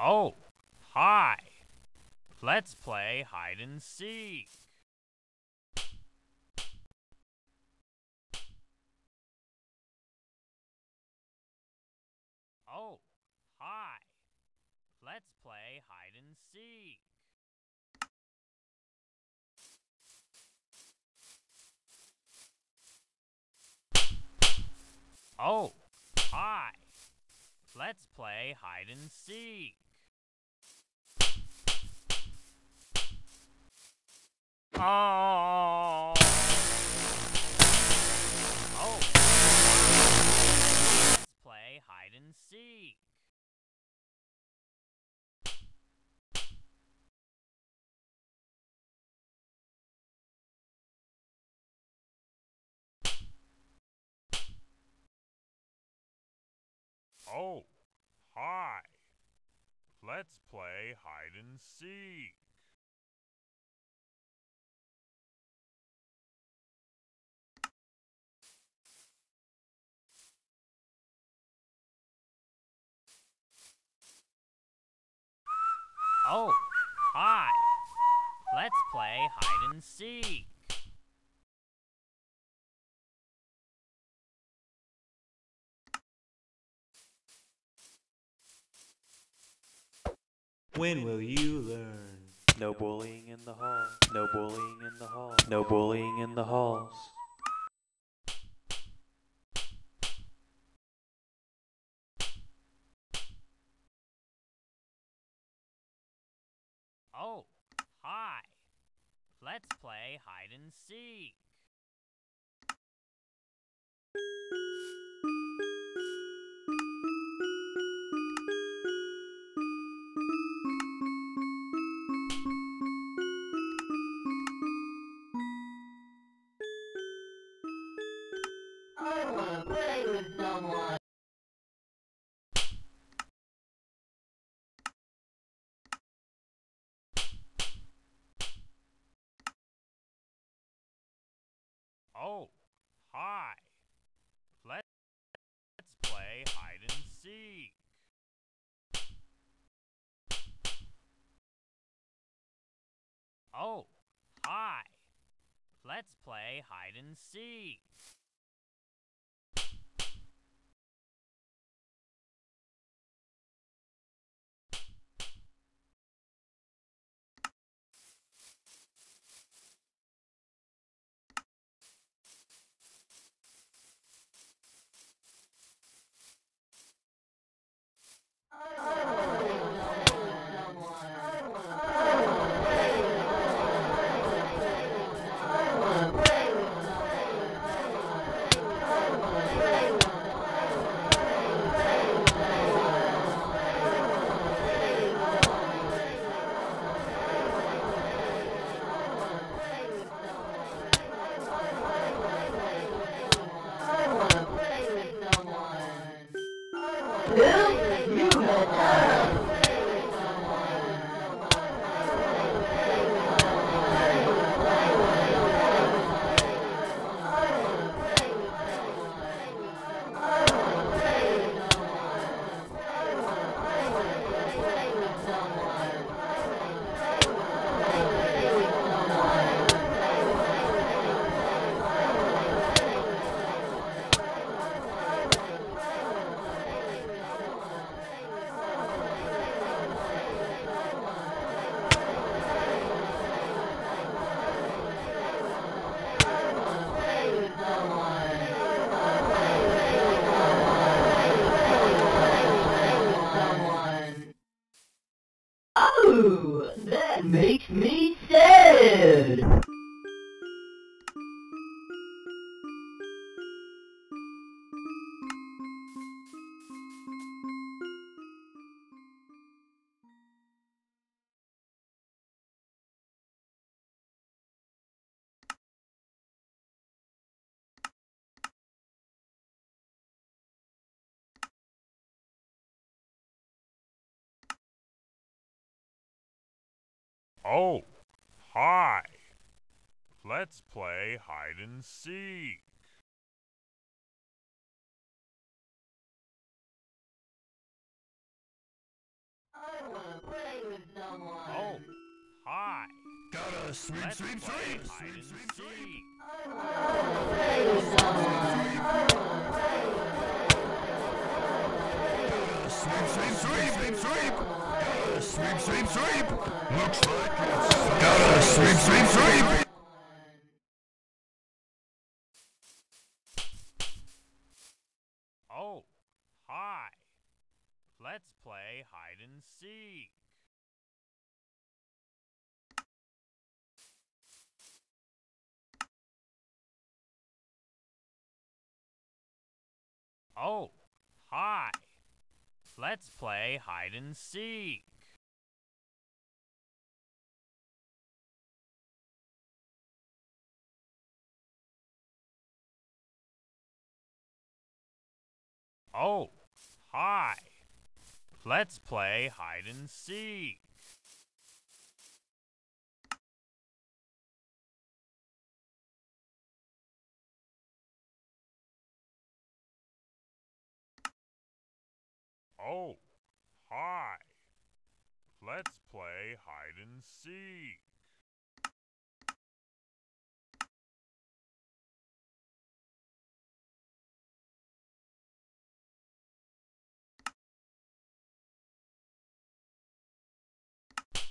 Oh, hi. Let's play hide and seek. Oh, hi. Let's play hide and seek. Oh, hi. Let's play hide and seek. Oh. Oh. Let's play hide and seek. Oh, hi. Let's play hide and seek. Oh, hi. Let's play hide and seek. When will you learn? No bullying in the hall. No bullying in the hall. No bullying in the halls. Oh, hi. Let's play hide and seek. Oh, hi. Let's play hide and seek. Oh, hi. Let's play hide and seek. Oh, hi. Let's play hide and seek. I wanna play with someone. Oh, hi. Gotta sweep, Let's sweep, play sweep, hide and sweep, sweep, seek. I wanna play with someone. I wanna play with someone. Sweep, sweep, sweep, sweep, sweep. Sweep, sweep, sweep. Looks like it's gotta sweep, sweep, sweep. Oh, hi. Let's play hide and seek. Oh, hi. Let's play hide and seek. Oh, hi. Let's play hide and seek. Oh, hi. Let's play hide and seek.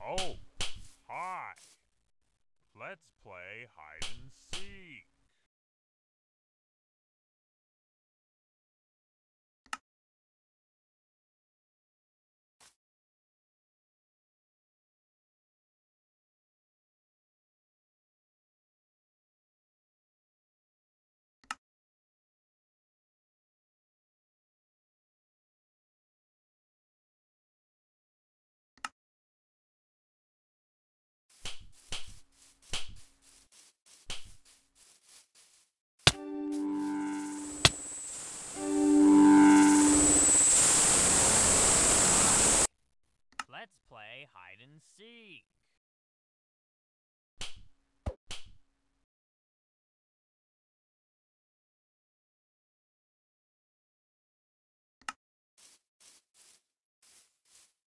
Oh, hi. Let's play hide and seek.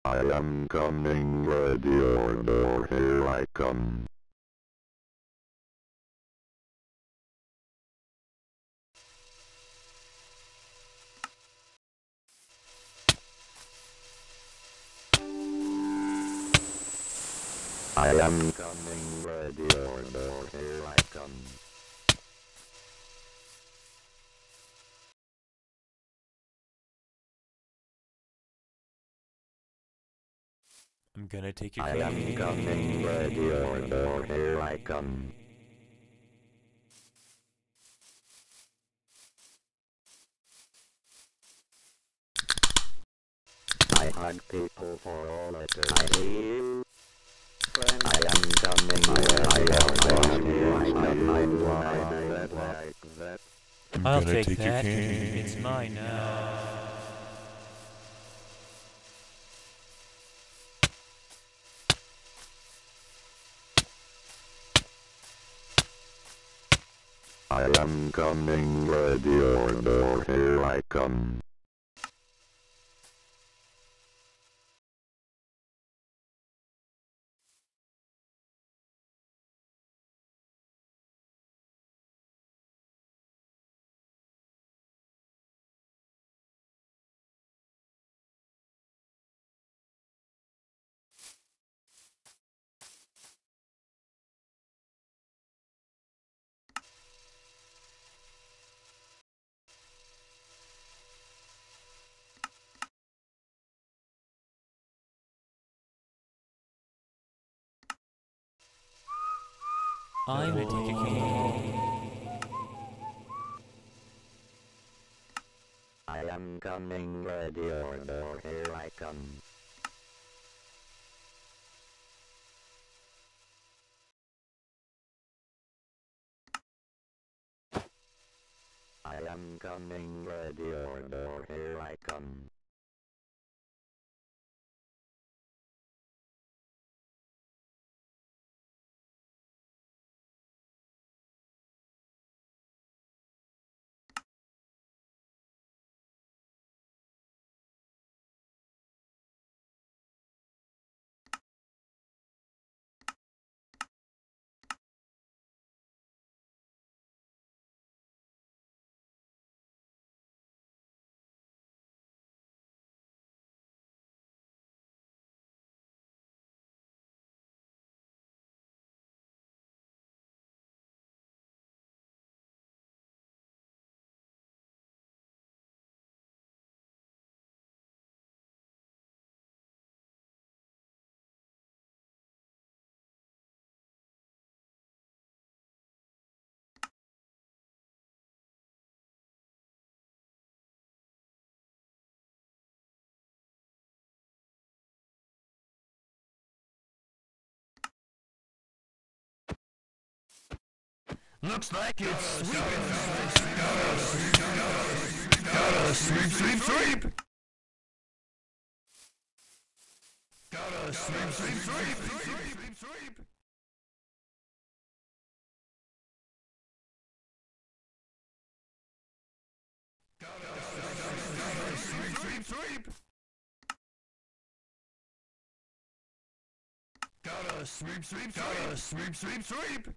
I am coming, ready or door, here I come. I am coming, I'm gonna take your I am coming, ready or door, here I come. I hug people for all eternity. I am coming, ready or door, here I come. I like that. I'm I'll gonna take, take that. It's mine now. I am coming, ready or door, here I come. I'm. I am coming, ready or door, here I come. I am coming, ready or door, here I come. Looks like it's sweeping. Gotta sweep, sweep, sweep, sweep. Gotta sweep, sweep, sweep, sweep, sweep. Gotta sweep, sweep, sweep. Sweep, sweep, sweep.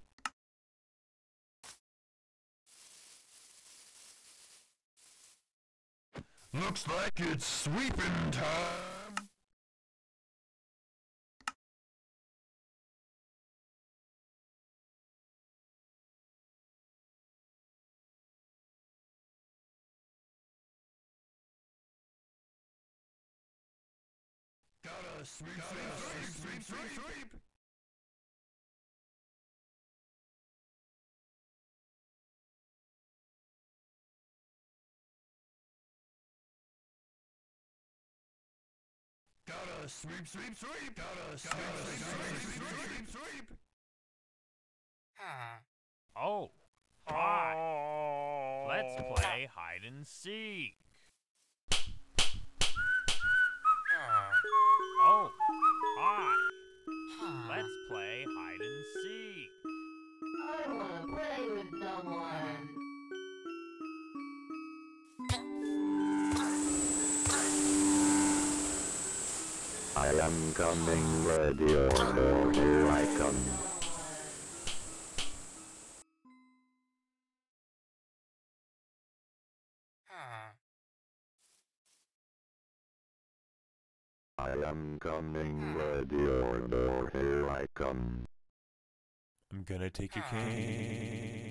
Looks like it's sweeping time. Gotta sweep, sweep, sweep, sweep, sweep, sweep. Gotta sweep, sweep, sweep. Gotta sweep, sweep, sweep, sweep, sweep. Oh, hi. Let's oh. play hide and seek. Oh, am coming, ready or here I come. I am coming, ready or here I come. I'm gonna take your cane.